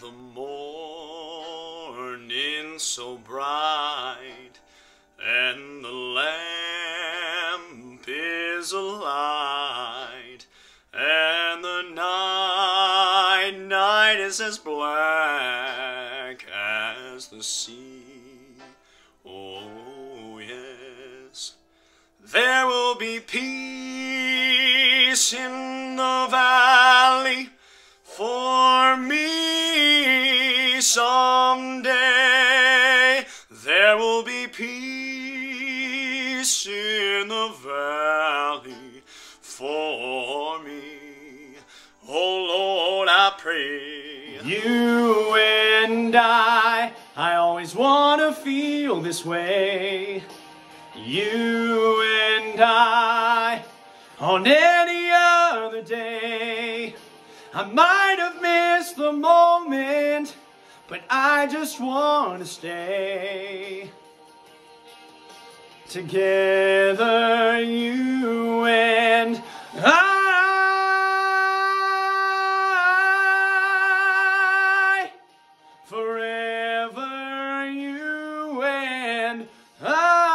the morning so bright, and the lamp is alight, and the night, night is as black as the sea. Oh, yes. There will be peace in the valley someday. There will be peace in the valley for me. Oh Lord, I pray. You and I, I always want to feel this way. You and I, on any other day. I might have missed but I just want to stay. Together, you and I, forever, you and I.